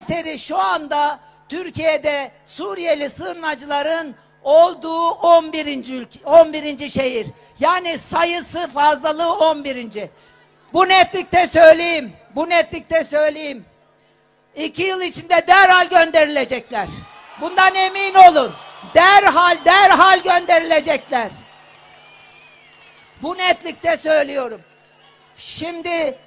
Seri şu anda Türkiye'de Suriyeli sığınmacıların olduğu 11. ülke, 11. şehir. Yani sayısı fazlalığı 11. Bu netlikte söyleyeyim. Bu netlikte söyleyeyim. İki yıl içinde derhal gönderilecekler. Bundan emin olun. Derhal derhal gönderilecekler. Bu netlikte söylüyorum. Şimdi